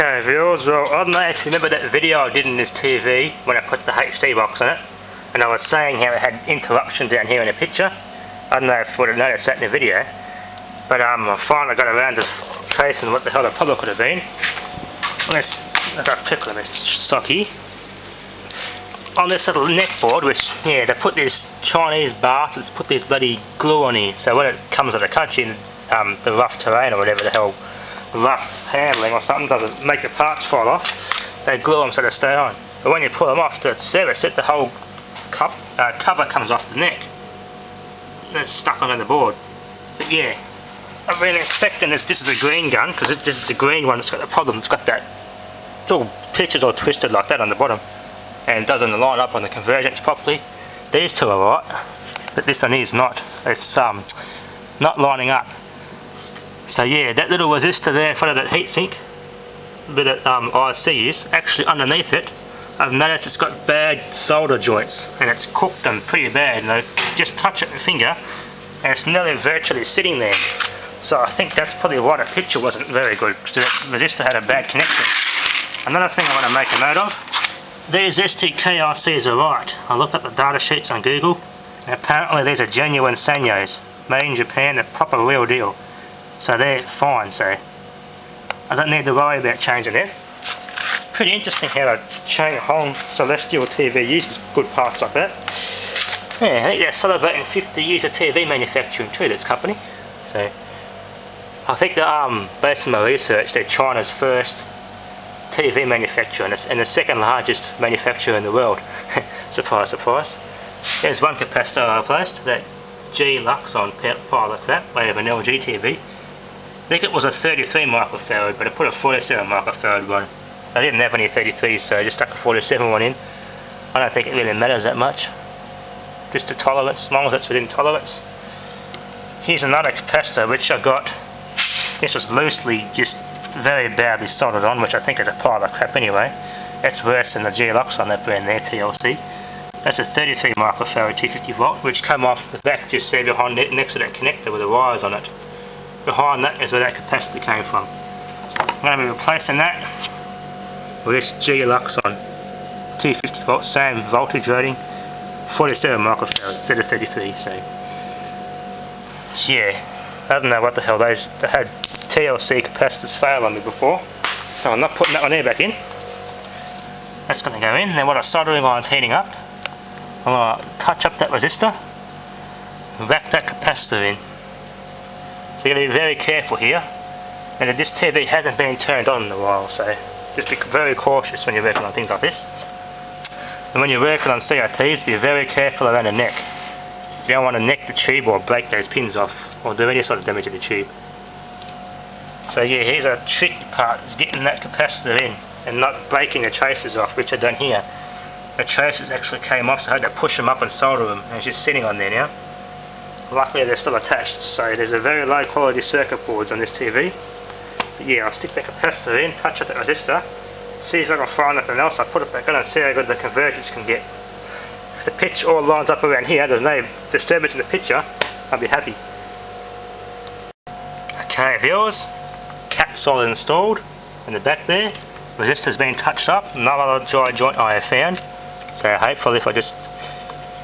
Okay viewers, well I don't know if you remember that video I did in this TV when I put the HD box on it and I was saying how it had interruption down here in the picture. I don't know if you would have noticed that in the video but um, I finally got around to tracing what the hell the problem could have been. Let's, got a pickle in this socky. On this little neck board, which, yeah, they put these Chinese bastards put this bloody glue on here so when it comes to the country, um, the rough terrain or whatever the hell rough handling or something doesn't make the parts fall off, they glue them so they stay on. But when you pull them off to service it, the whole cup, uh, cover comes off the neck. And it's stuck on the board. But yeah, I'm really expecting this, this is a green gun, because this, this, is the green one that's got the problem, it's got that little pictures all twisted like that on the bottom. And it doesn't line up on the convergence properly. These two are right, but this one is not. It's um, not lining up. So yeah, that little resistor there in front of that heatsink, bit of um, IC is, actually underneath it, I've noticed it's got bad solder joints and it's cooked them pretty bad and I just touch it with finger and it's nearly virtually sitting there. So I think that's probably why the picture wasn't very good because the resistor had a bad connection. Another thing I want to make a note of, these STK-ICs are right. I looked up the data sheets on Google and apparently these are genuine Sanyos, made in Japan, the proper real deal. So they're fine, so I don't need to worry about changing it. Pretty interesting how a Chang Hong Celestial TV uses good parts like that. Yeah, I think they're celebrating 50 years of TV manufacturing too, this company. So, I think that um, based on my research, they're China's first TV manufacturer and the second largest manufacturer in the world. surprise, surprise. There's one capacitor I replaced, that G Luxon pile of crap, made of an LG TV think it was a 33 microfarad, but I put a 47 microfarad one. I didn't have any 33s, so I just stuck a 47 one in. I don't think it really matters that much. Just a tolerance, as long as it's within tolerance. Here's another capacitor which I got. This was loosely just very badly soldered on, which I think is a pile of crap anyway. That's worse than the G-Luxon that brand there, TLC. That's a 33 microfarad 250 volt, which came off the back just behind it next to that connector with the wires on it behind that is where that capacitor came from. I'm going to be replacing that with this G-Luxon 250 volt, same voltage rating, 47 microfarad instead of 33, so, yeah, I don't know what the hell those, they had TLC capacitors fail on me before, so I'm not putting that one there back in. That's going to go in, then what a soldering iron's heating up, I'm going to touch up that resistor, wrap that capacitor in. So you got to be very careful here. And this TV hasn't been turned on in a while, so just be very cautious when you're working on things like this. And when you're working on CRTs, be very careful around the neck. You don't want to neck the tube or break those pins off, or do any sort of damage to the tube. So yeah, here's a tricky part, is getting that capacitor in, and not breaking the traces off, which I've done here. The traces actually came off, so I had to push them up and solder them, and it's just sitting on there now. Luckily they're still attached, so there's a very low quality circuit boards on this TV. But yeah, I'll stick the capacitor in, touch up the resistor, see if I can find anything else, I'll put it back on and see how good the convergence can get. If the pitch all lines up around here, there's no disturbance in the picture, I'll be happy. Okay viewers, cap solid installed in the back there, resistor's been touched up, another dry joint I have found, so hopefully if I just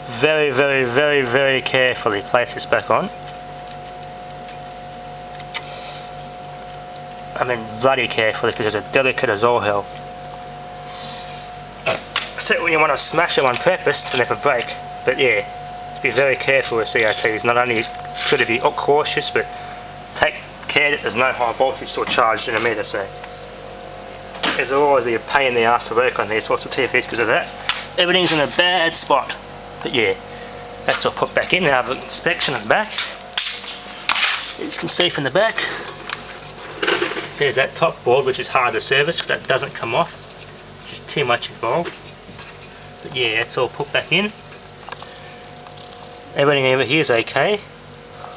very, very, very, very carefully place this back on. I mean bloody carefully because it's a delicate as all hell. So when you want to smash them on purpose to never break. But yeah, be very careful with CRTs. Not only could it be cautious, but take care that there's no high voltage still charged in a meter, so there's always be a pain in the ass to work on these sorts of TVs because of that. Everything's in a bad spot. But yeah, that's all put back in. Now have an inspection at the back. Can see from the back, there's that top board which is hard to service because that doesn't come off. Just too much involved. But yeah, that's all put back in. Everything over here is okay.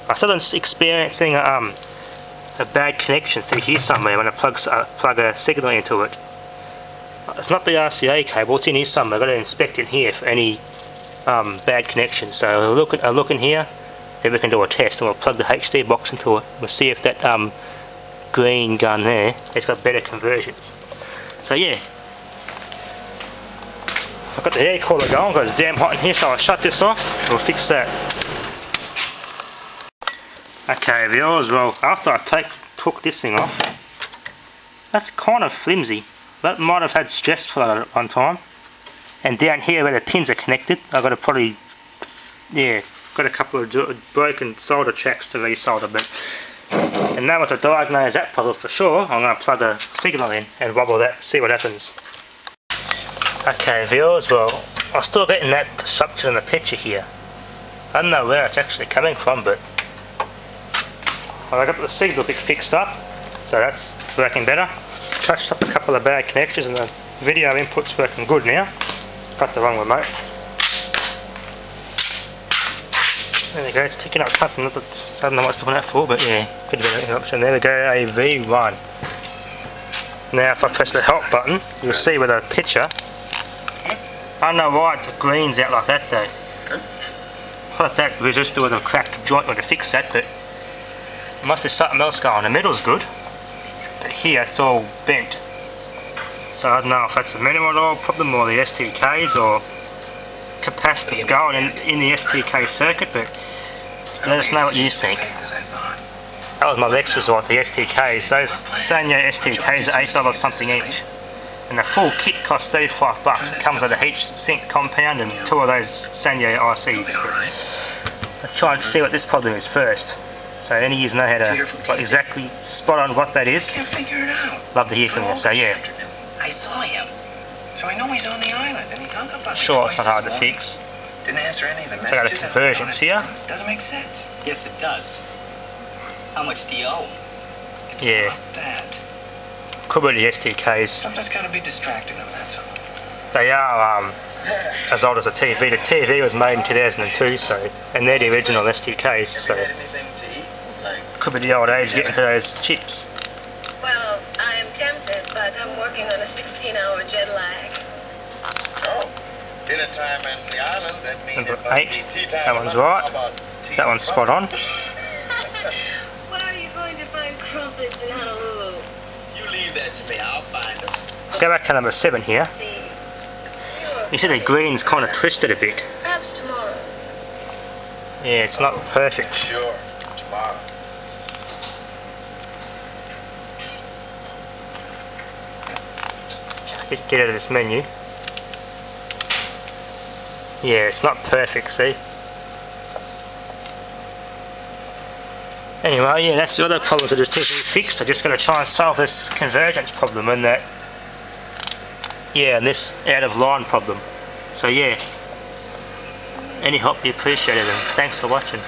I still experiencing um, a bad connection through here somewhere when I plug, uh, plug a signal into it. It's not the RCA cable, it's in here somewhere. I've got to inspect it here for any um, bad connection. So look, at, I'll look in here, then we can do a test and we'll plug the HD box into it. We'll see if that um, green gun there, it's got better convergence. So yeah, I've got the air cooler going because it's damn hot in here so I'll shut this off we'll fix that. Okay viewers, well after I take, took this thing off that's kind of flimsy. That might have had stress for that at one time. And down here where the pins are connected I've got to probably yeah got a couple of broken solder tracks to resolder but and now to diagnose that puzzle for sure I'm going to plug a signal in and wobble that see what happens. Okay viewers, well I'm still getting that structure in the picture here. I don't know where it's actually coming from but well, I got the signal bit fixed up so that's working better. Touched up a couple of bad connections and the video input's working good now. Got the wrong remote. There we go, it's picking up something that I don't know what it's doing that for but yeah, bit of an interruption. There we go, AV1. Now if I press the help button, you'll see with a picture I don't know why the green's out like that though. I thought that resistor with a cracked joint would have fixed that, but there must be something else going on. The metal's good, but here it's all bent. So I don't know if that's a mineral oil problem or the STKs or capacitors going in, in the STK circuit, but let us know what you think. That was my next resort, the STKs. Those Sanyo STKs are $8 something each and the full kit costs 35 bucks. It comes with a heat sink compound and two of those Sanyo ICs. Let's try and see what this problem is first. So any of you know how to exactly spot on what that is. Can't figure it out. Love to hear from you. So yeah. I saw him. So I know he's on the island and he hung up on Sure, it's not hard to fix. Didn't answer any of the So I got a messages. conversions here. Doesn't make sense. Yes, it does. How much do you owe? It's Yeah. not that. Could be the STKs. Sometimes gotta be distracting him, that's all. They are um, as old as the TV. The TV was made in 2002, so and they're the original STKs. So anything to eat? Like could be the old age getting to those chips. 16-hour jet lag. Oh, dinner time in the islands, that means Number it must eight. be tea time. That one's right. How about tea That one's spot on. Where are you going to find crumpets in Honolulu? you leave that to me. I'll find them. Go back to number seven here. See, You see the green's kind of twisted a bit. perhaps tomorrow. Yeah, it's not perfect. Sure, Get, out of this menu. Yeah, it's not perfect, see? Anyway, yeah, that's the other problems that just need to be fixed. I'm just going to try and solve this convergence problem and that, yeah, and this out of line problem. So yeah, any help be appreciated and thanks for watching.